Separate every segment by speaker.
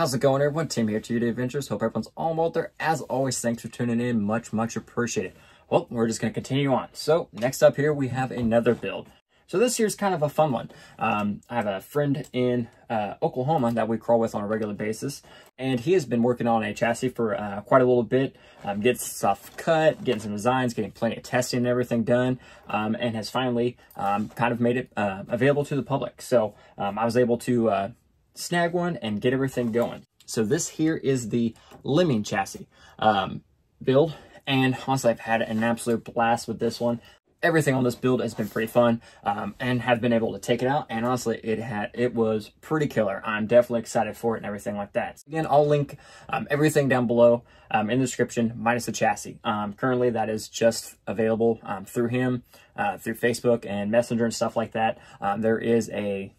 Speaker 1: How's it going, everyone? Tim here, TRD Adventures. Hope everyone's all well there. As always, thanks for tuning in. Much, much appreciated. Well, we're just going to continue on. So, next up here, we have another build. So this here's kind of a fun one. Um, I have a friend in uh, Oklahoma that we crawl with on a regular basis, and he has been working on a chassis for uh, quite a little bit, um, getting stuff cut, getting some designs, getting plenty of testing and everything done, um, and has finally um, kind of made it uh, available to the public. So um, I was able to uh, snag one and get everything going. So this here is the Lemming chassis. Um, build, and honestly, I've had an absolute blast with this one. Everything on this build has been pretty fun um, and have been able to take it out and honestly it had it was pretty killer. I'm definitely excited for it and everything like that. Again i'll link um, everything down below um, in the description minus the chassis. Um, currently that is just available um, through him uh, through facebook and messenger and stuff like that. There is a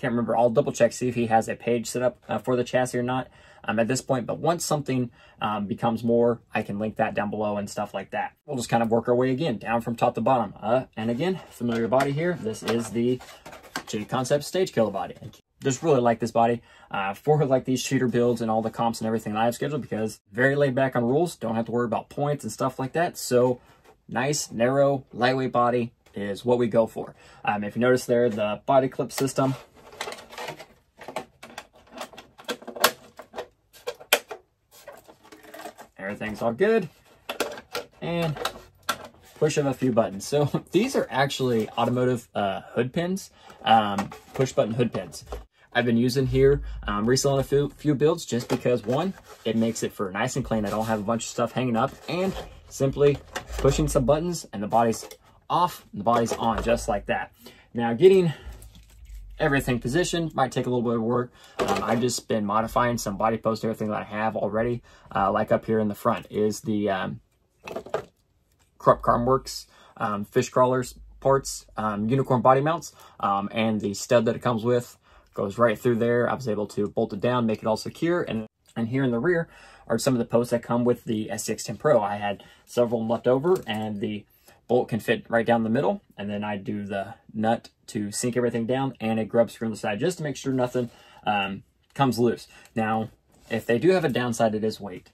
Speaker 1: can't remember i'll double check see if he has a page set up uh, for the chassis or not um, at this point. But once something um, becomes more, I can link that down below and stuff like that. We'll just kind of work our way again, down from top to bottom. Uh, and again, familiar body here. This is the J Concept Stage Killah body. Just really like this body uh, for like these shooter builds and all the comps and everything that I have scheduled because very laid back on rules. Don't have to worry about points and stuff like that. So nice, narrow, lightweight body is what we go for. Um, if you notice there, the body clip system Everything's all good. And push of a few buttons. So these are actually automotive uh, hood pins, um, push button hood pins. I've been using here um, recently on a few, few builds just because one, it makes it for nice and clean. I don't have a bunch of stuff hanging up and simply pushing some buttons and the body's off and the body's on just like that. Now getting everything positioned. Might take a little bit of work. Um, I've just been modifying some body posts everything that I have already. Uh, like up here in the front is the um, Corrupt Carbon Works um, fish crawlers parts, um, unicorn body mounts, um, and the stud that it comes with goes right through there. I was able to bolt it down, make it all secure, and and here in the rear are some of the posts that come with the SCX10 Pro. I had several left over, and the bolt can fit right down the middle. And then I do the nut to sink everything down and a grub screw on the side just to make sure nothing um, comes loose. Now, if they do have a downside, it is weight.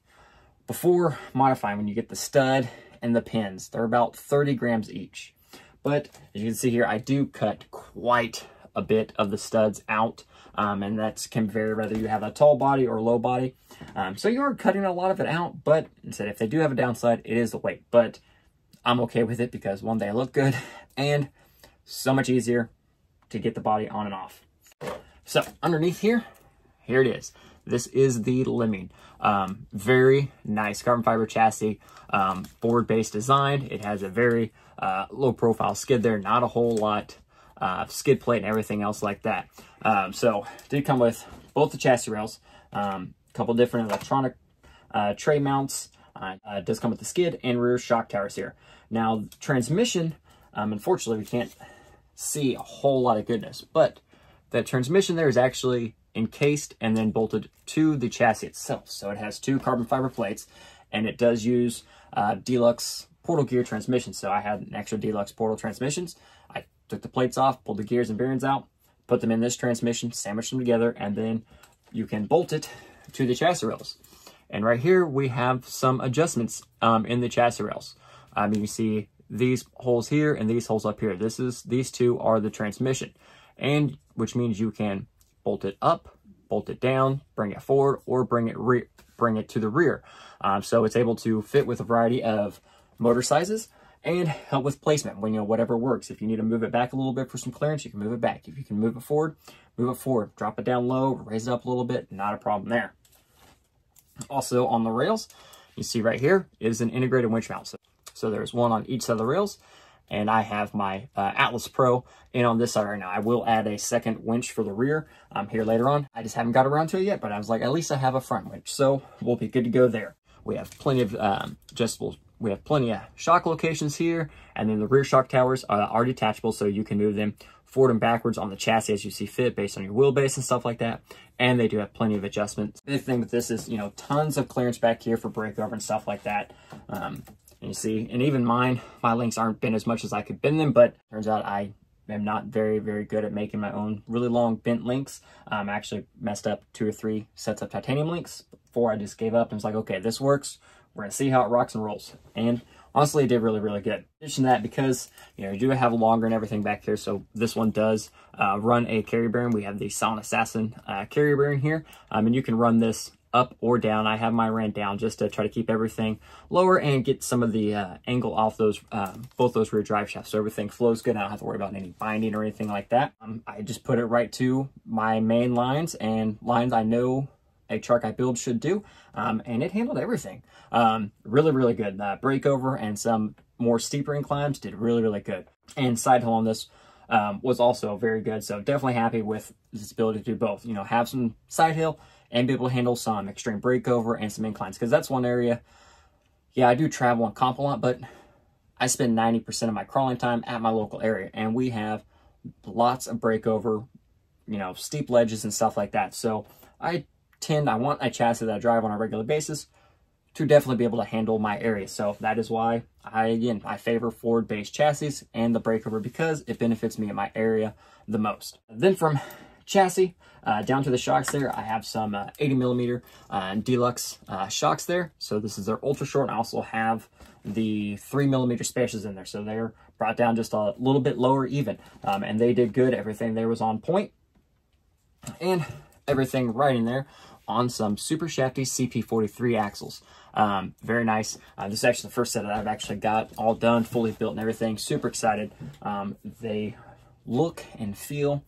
Speaker 1: Before modifying, when you get the stud and the pins, they're about 30 grams each. But as you can see here, I do cut quite a bit of the studs out. Um, and that can vary whether you have a tall body or low body. Um, so you are cutting a lot of it out, but instead, if they do have a downside, it is the weight. But I'm okay with it because one, they look good and so much easier to get the body on and off. So underneath here, here it is. This is the Lemming. Um, very nice carbon fiber chassis, um, board-based design. It has a very uh, low profile skid there, not a whole lot uh, skid plate and everything else like that. Um, so did come with both the chassis rails, a um, couple different electronic uh, tray mounts, uh, does come with the skid and rear shock towers here. Now, transmission, um, unfortunately, we can't see a whole lot of goodness, but the transmission there is actually encased and then bolted to the chassis itself. So it has two carbon fiber plates, and it does use uh, Dlux portal gear transmission. So I had an extra Dlux portal transmissions. I took the plates off, pulled the gears and bearings out, put them in this transmission, sandwiched them together, and then you can bolt it to the chassis rails. And right here, we have some adjustments um, in the chassis rails. Um, you can see these holes here and these holes up here. This is These two are the transmission, and which means you can bolt it up, bolt it down, bring it forward, or bring it re bring it to the rear. Um, so it's able to fit with a variety of motor sizes and help with placement when you know whatever works. If you need to move it back a little bit for some clearance, you can move it back. If you can move it forward, move it forward. Drop it down low, raise it up a little bit, not a problem there. Also on the rails, you see right here is an integrated winch mount. So there's one on each side of the rails and I have my uh, Atlas Pro in on this side right now. I will add a second winch for the rear um, here later on. I just haven't got around to it yet, but I was like, at least I have a front winch, so we'll be good to go there. We have plenty of um, adjustable, we have plenty of shock locations here, and then the rear shock towers are detachable, so you can move them forward and backwards on the chassis as you see fit based on your wheelbase and stuff like that. And they do have plenty of adjustments. The thing with this is, you know, tons of clearance back here for breakover and stuff like that. Um, and you see, and even mine, my links aren't bent as much as I could bend them, but turns out I am not very, very good at making my own really long bent links. Um, I actually messed up two or three sets of titanium links before I just gave up and was like, okay, this works. We're to see how it rocks and rolls. And honestly, it did really, really good. In addition to that, because, you know, you do have longer and everything back here, so this one does uh, run a carry bearing. We have the Silent Assassin uh, carry bearing here, um, and you can run this up or down. I have my ran down just to try to keep everything lower and get some of the uh, angle off those, uh, both those rear drive shafts. So everything flows good. I don't have to worry about any binding or anything like that. Um, I just put it right to my main lines and lines I know a truck I build should do. Um, and it handled everything. Um, really, really good. Uh, breakover and some more steeper inclines did really, really good. And side hill on this um, was also very good. So definitely happy with this ability to do both. You know, have some side hill and be able to handle some extreme breakover and some inclines. Because that's one area, yeah, I do travel on comp a lot, but I spend 90% of my crawling time at my local area. And we have lots of breakover, you know, steep ledges and stuff like that. So I tend, I want a chassis that I drive on a regular basis to definitely be able to handle my area. So that is why I, again, I favor Ford-based chassis and the breakover because it benefits me in my area the most. Then from chassis uh, down to the shocks there, I have some uh, 80 millimeter uh, Dlux uh, shocks there. So this is their ultra short. I also have the three millimeter spaces in there. So they're brought down just a little bit lower even. Um, and they did good. Everything there was on point. And everything right in there on some Supershafty CP43 axles. Um, very nice. Uh, this is actually the first set that I've actually got all done, fully built and everything. Super excited. Um, they look and feel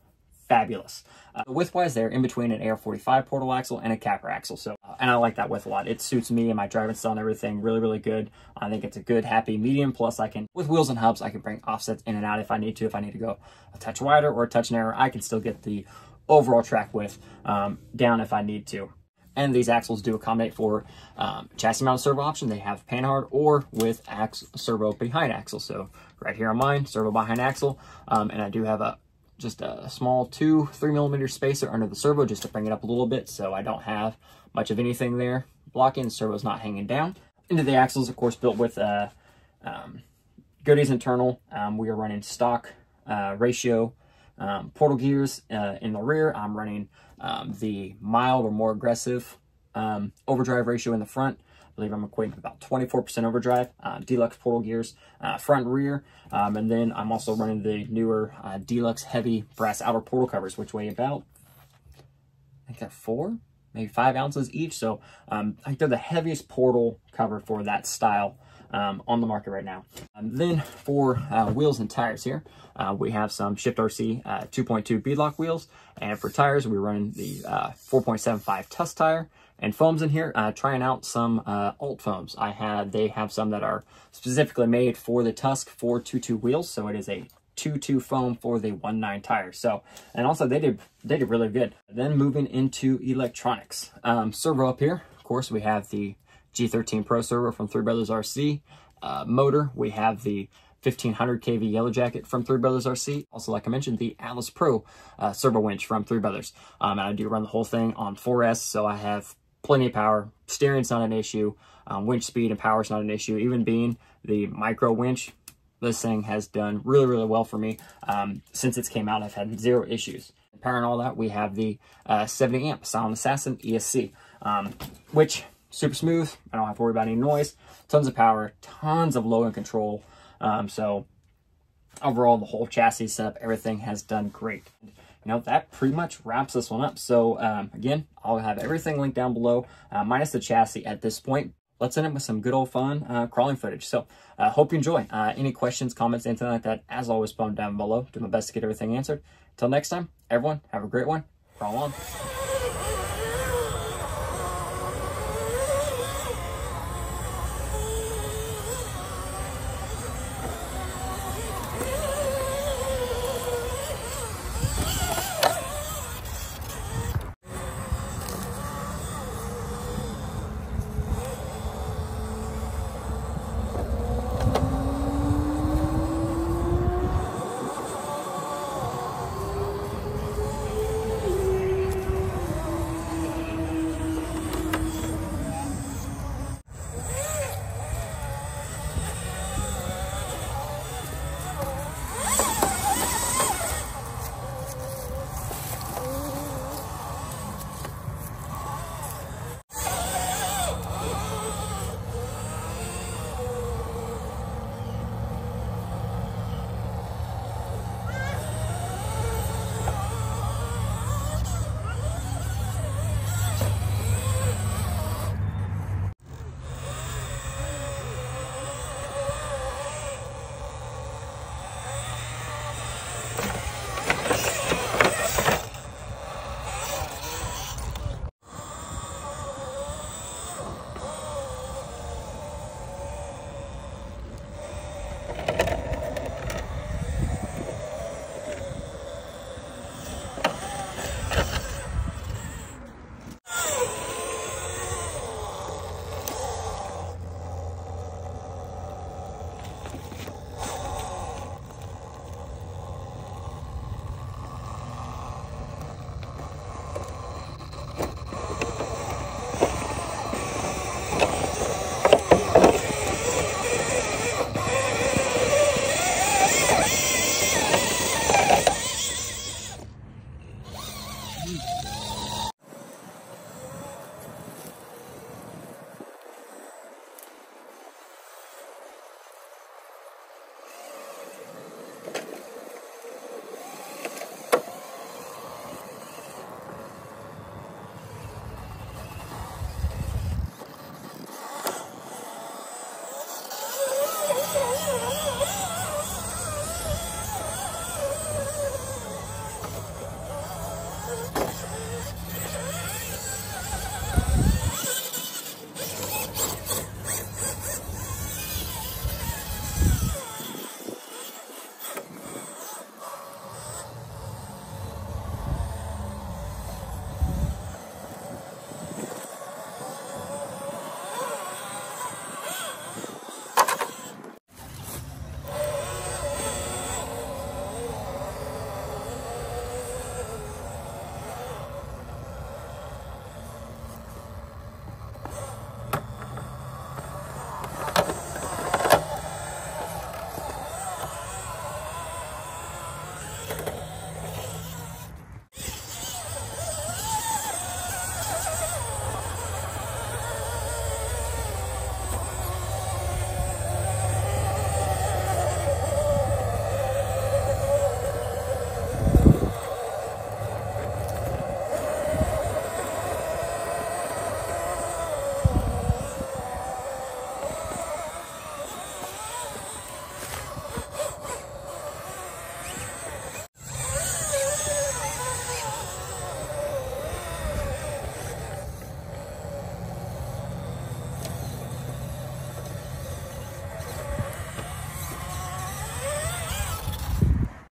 Speaker 1: fabulous. Uh, width-wise, they're in between an AR45 portal axle and a Capra axle. So, uh, and I like that width a lot. It suits me and my driving style and everything really, really good. I think it's a good, happy medium. Plus, I can, with wheels and hubs, I can bring offsets in and out if I need to. If I need to go a touch wider or a touch narrower, I can still get the overall track width um, down if I need to. And these axles do accommodate for um, chassis mounted servo option. They have panhard or with ax servo behind axle. So right here on mine, servo behind axle. Um, and I do have a just a small two, three millimeter spacer under the servo just to bring it up a little bit so I don't have much of anything there blocking. The servo's not hanging down. Into the axles, of course, built with uh, um, Goody's internal. Um, we are running stock uh, ratio um, portal gears uh, in the rear. I'm running um, the mild or more aggressive um, overdrive ratio in the front. Believe I'm equating about 24% overdrive, uh, Dlux portal gears, uh, front and rear. Um, and then I'm also running the newer uh, Dlux heavy brass outer portal covers, which weigh about, I think they're four, maybe five ounces each. So um, I think they're the heaviest portal cover for that style um, on the market right now. Um, then for uh, wheels and tires here, uh, we have some Shift RC uh, 2.2 beadlock wheels. And for tires, we're running the uh, 4.75 Tusk tire and foams in here, uh, trying out some uh, Anti foams. I had, they have some that are specifically made for the Tusk 422 wheels. So it is a 2-2 foam for the 1.9 tire. So, and also they did, they did really good. Then moving into electronics. Um, servo up here, of course, we have the G13 Pro servo from Three Brothers RC. Uh, motor, we have the 1500 kV Yellow Jacket from Three Brothers RC. Also, like I mentioned, the Atlas Pro uh, servo winch from Three Brothers. Um, and I do run the whole thing on 4S, so I have plenty of power. Steering's not an issue. Um, winch speed and power is not an issue. Even being the micro winch, this thing has done really, really well for me. Um, since it's came out, I've had zero issues. And all that, we have the uh, 70 amp Silent Assassin ESC, um, which super smooth. I don't have to worry about any noise. Tons of power, tons of low end control. Um, so overall, the whole chassis setup, everything has done great. You know, that pretty much wraps this one up. So um, again, I'll have everything linked down below, uh, minus the chassis at this point. Let's end it with some good old fun uh, crawling footage. So uh, hope you enjoy. Uh, any questions, comments, anything like that, as always, them down below. Do my best to get everything answered. Until next time, everyone, have a great one. Crawl on.